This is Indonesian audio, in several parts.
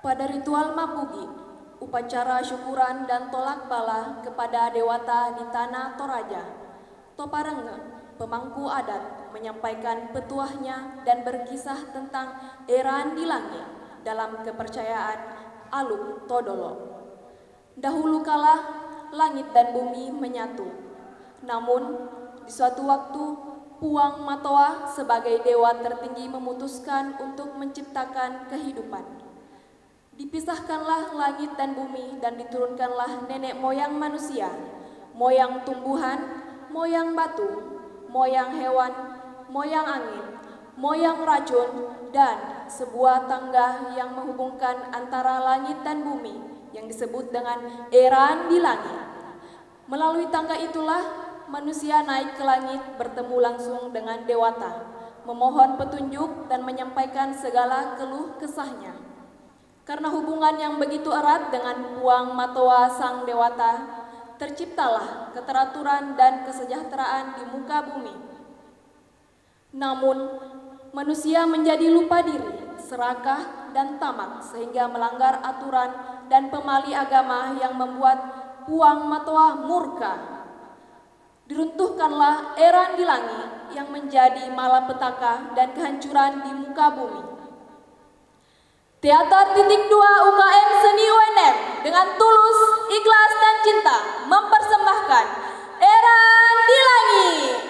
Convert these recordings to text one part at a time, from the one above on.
Pada ritual Mapugi, upacara syukuran dan tolak bala kepada dewata di tanah Toraja, Toparenge, pemangku adat, menyampaikan petuahnya dan berkisah tentang eran di langit dalam kepercayaan Aluk Todolo. Dahulu kala, langit dan bumi menyatu. Namun, di suatu waktu, Puang Matoa sebagai dewa tertinggi memutuskan untuk menciptakan kehidupan. Dipisahkanlah langit dan bumi dan diturunkanlah nenek moyang manusia, moyang tumbuhan, moyang batu, moyang hewan, moyang angin, moyang racun, dan sebuah tangga yang menghubungkan antara langit dan bumi yang disebut dengan eran di langit. Melalui tangga itulah manusia naik ke langit bertemu langsung dengan dewata, memohon petunjuk dan menyampaikan segala keluh kesahnya. Karena hubungan yang begitu erat dengan Puang Matoa Sang Dewata, terciptalah keteraturan dan kesejahteraan di muka bumi. Namun, manusia menjadi lupa diri, serakah, dan tamak sehingga melanggar aturan dan pemali agama yang membuat Puang Matoa murka. Diruntuhkanlah eran di langit yang menjadi malapetaka dan kehancuran di muka bumi. Teater titik dua UKM Seni UNM dengan tulus, ikhlas dan cinta mempersembahkan Era di Langit.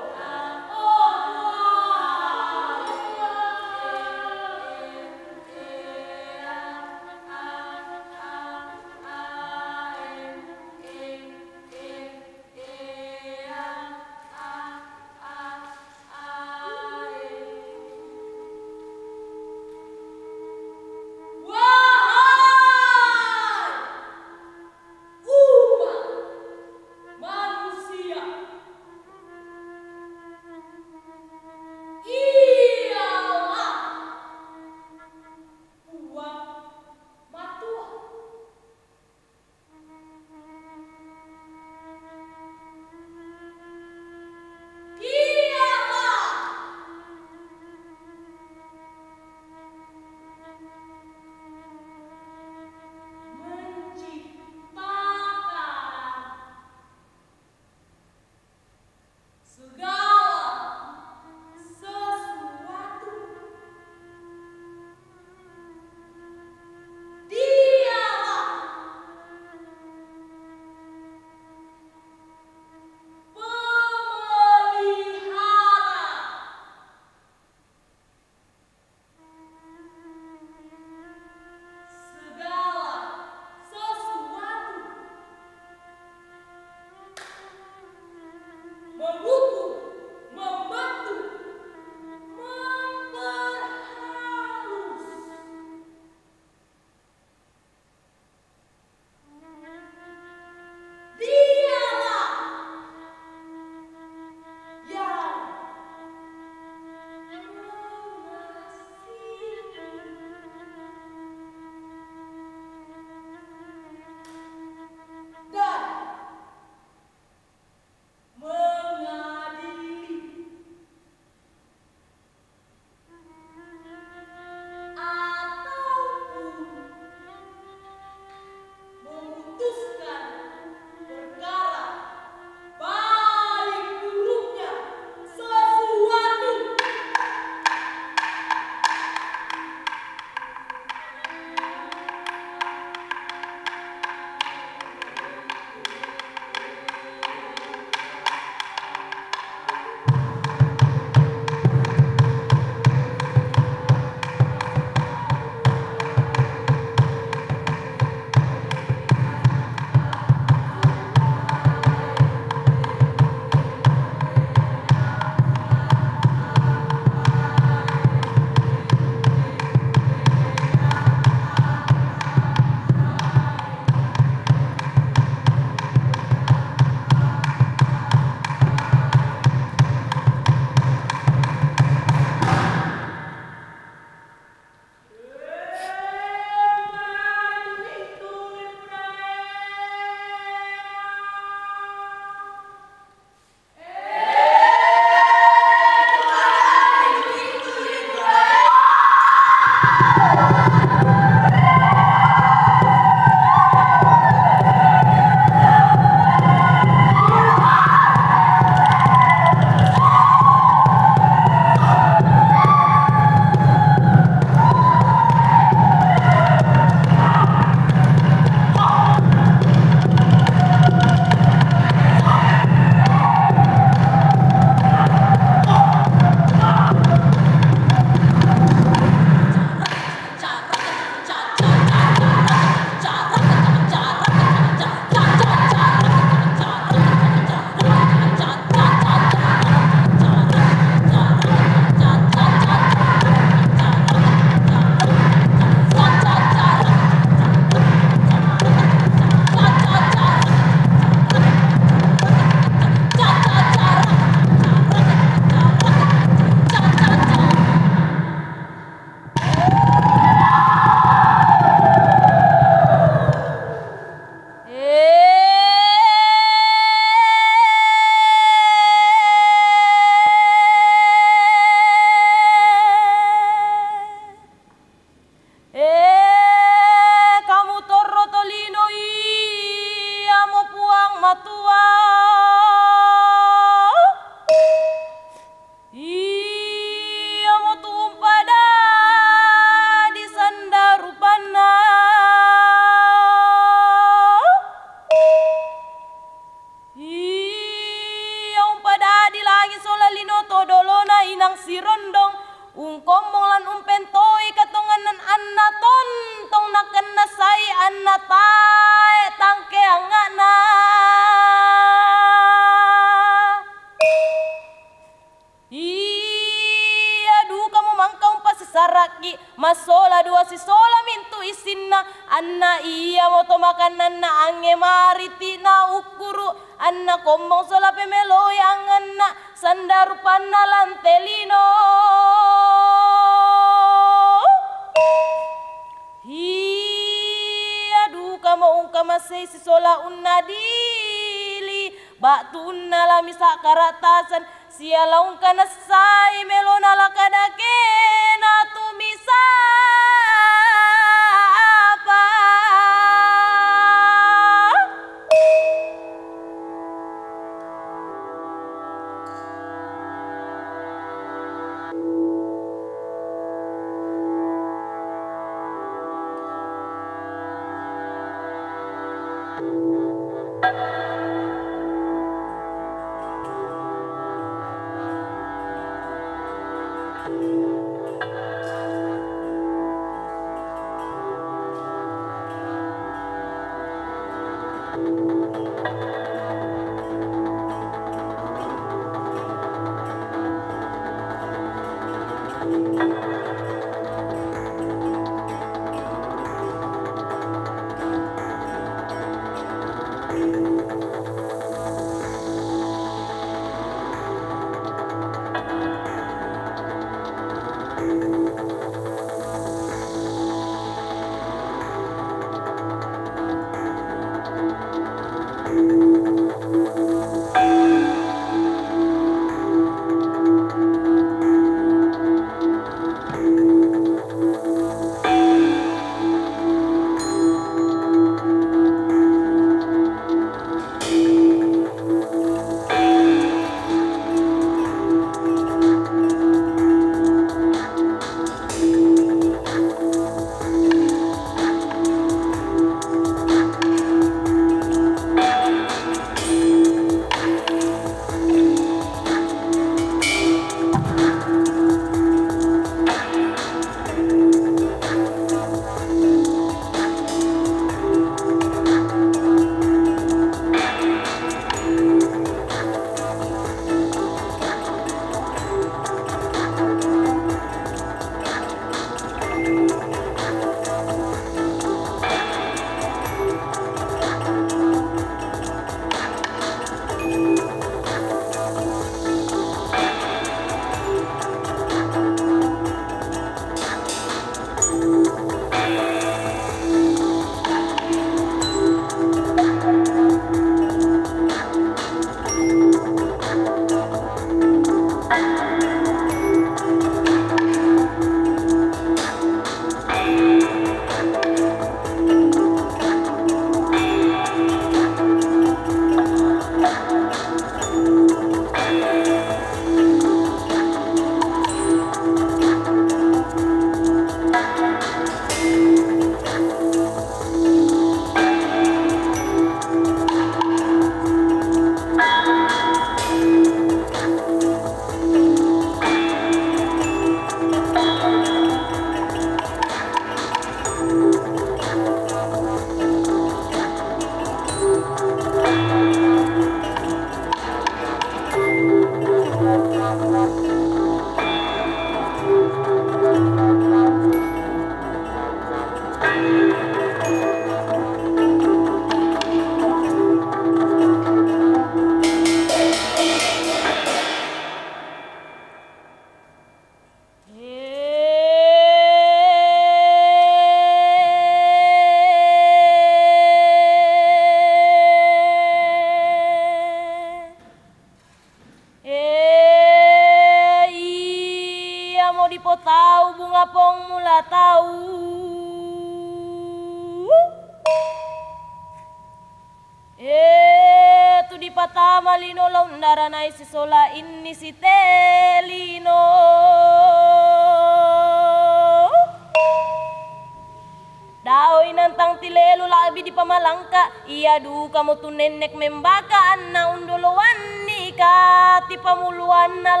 Tilelo labi di pamalangka Iya du kamu tu nenek membaka anna unduluan nikah Ti pamuluan na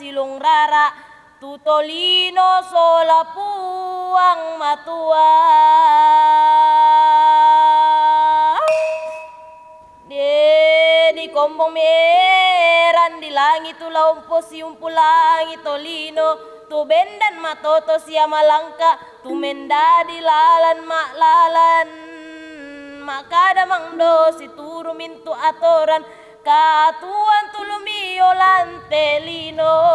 mandapa kasilong rara tutolino sola puang matua. De di kombong meran di langit tula umpo si umpu langit tolino tu bendan matoto sia malangka tu menda di lalan mak lalan. Makada mangdo si turu mintu atoran katuan tulumio lantelino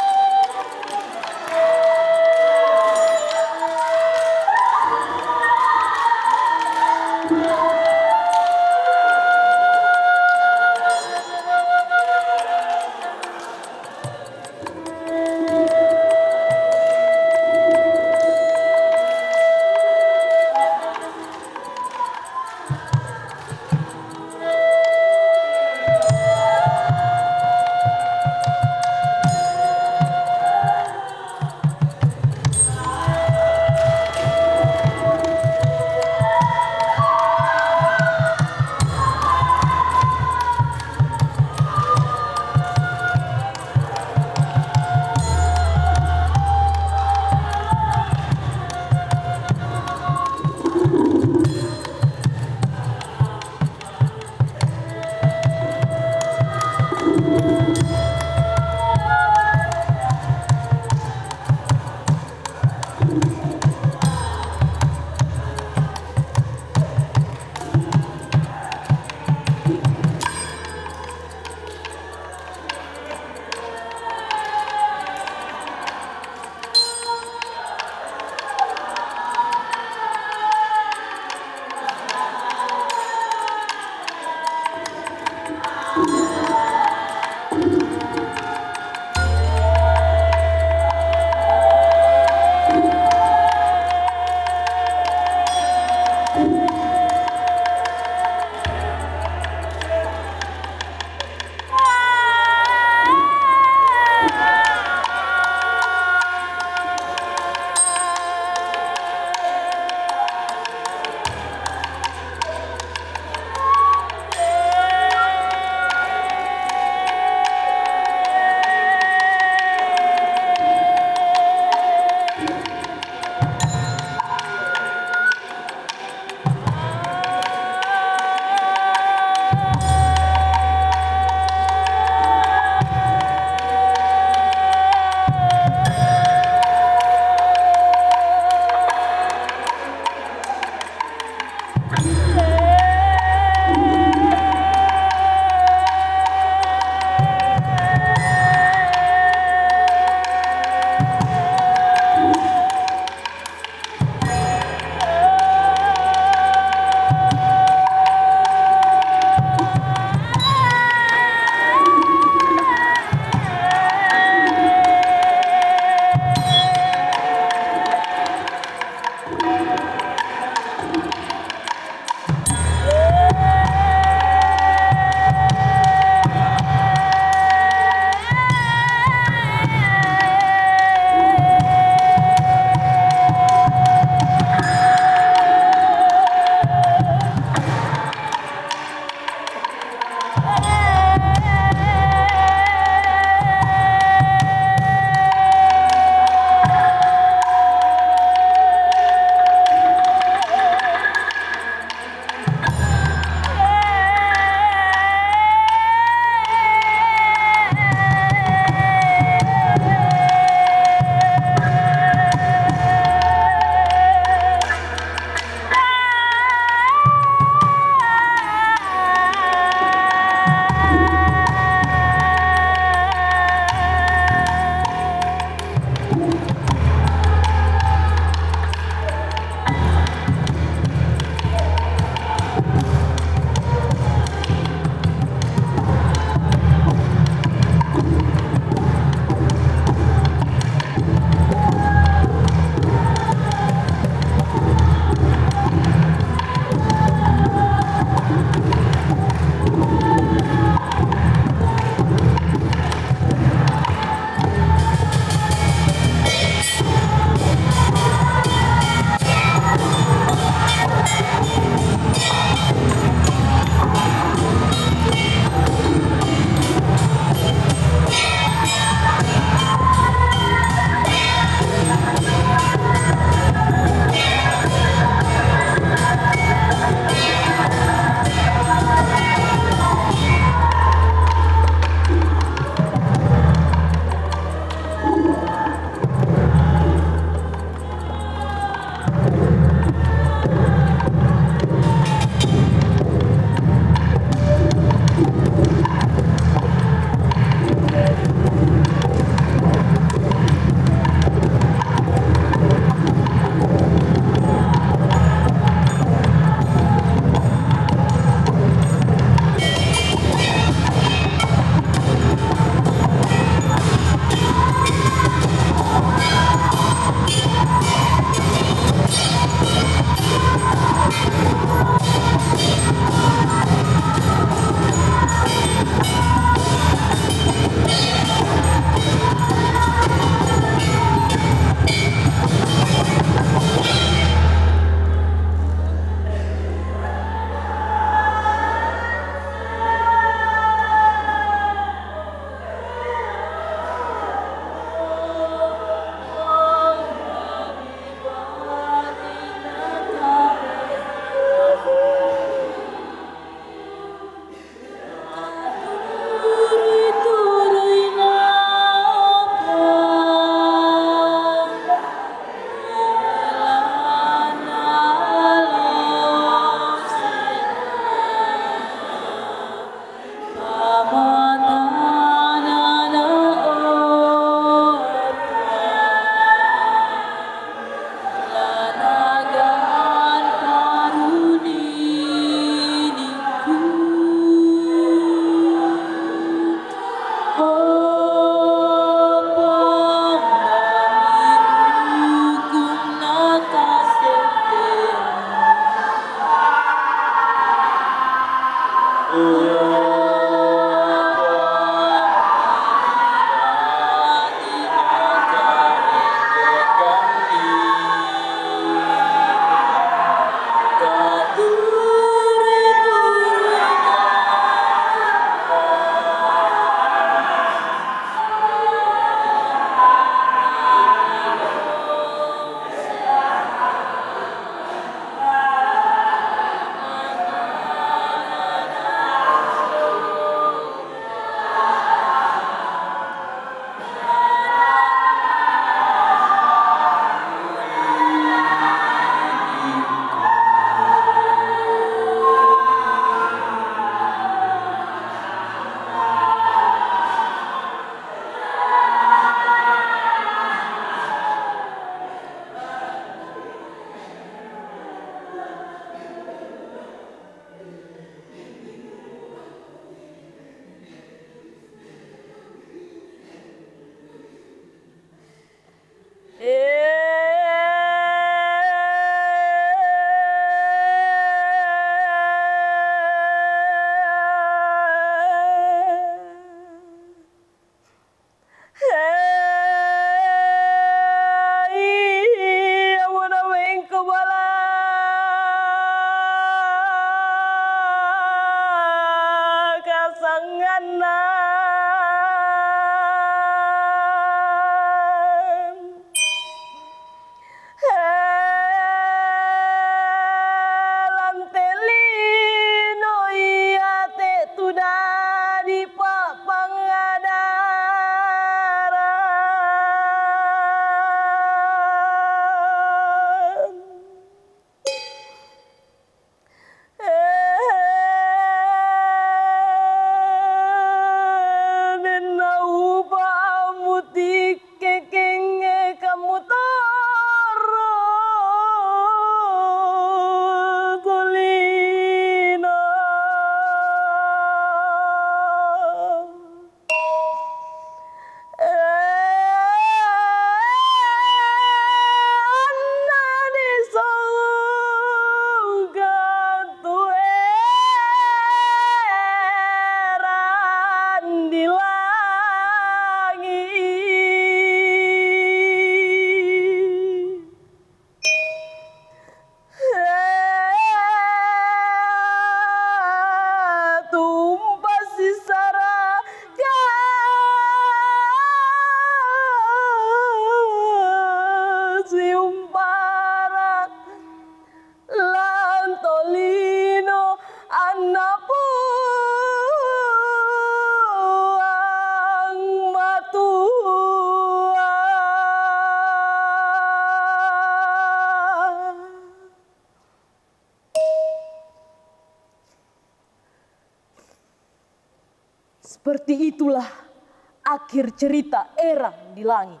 Akhir cerita Erang di langit.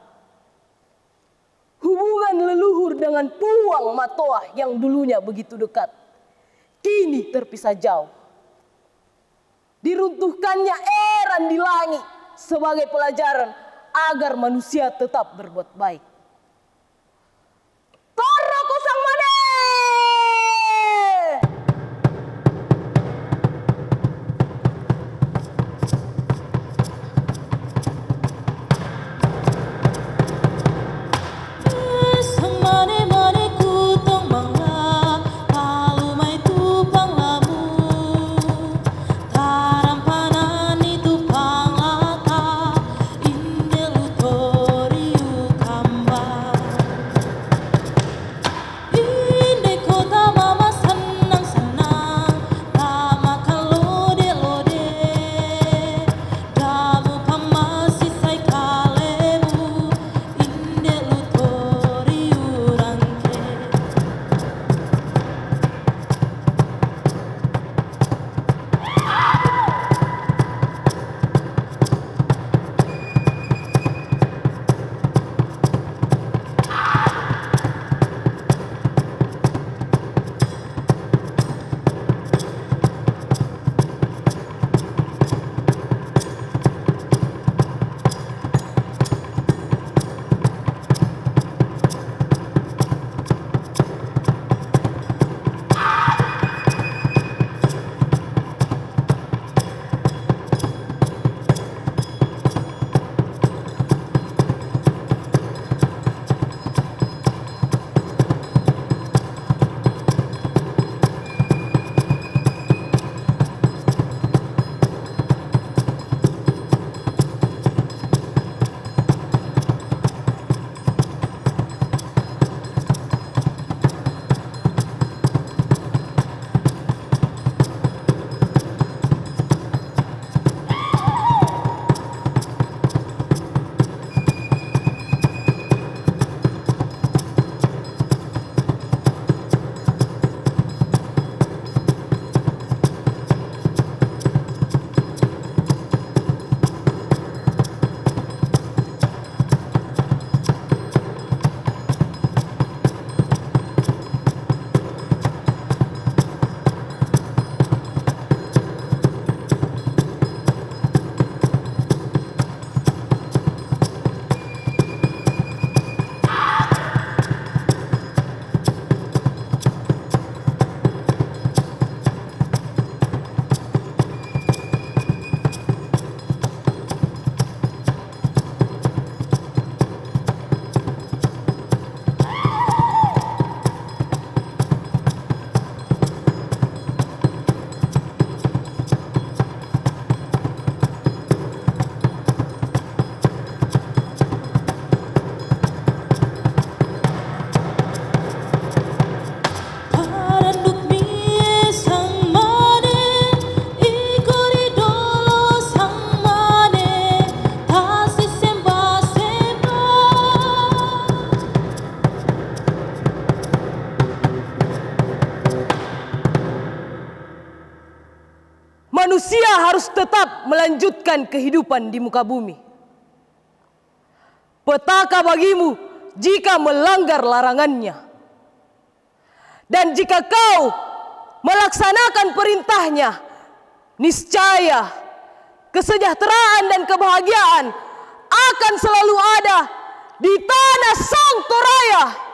Hubungan leluhur dengan Puang Matoah yang dulunya begitu dekat, kini terpisah jauh. Diruntuhkannya Eran di langit sebagai pelajaran agar manusia tetap berbuat baik. Melanjutkan kehidupan di muka bumi. Petaka bagimu jika melanggar larangannya. Dan jika kau melaksanakan perintahnya, niscaya kesejahteraan dan kebahagiaan akan selalu ada di tanah Sang Toraya.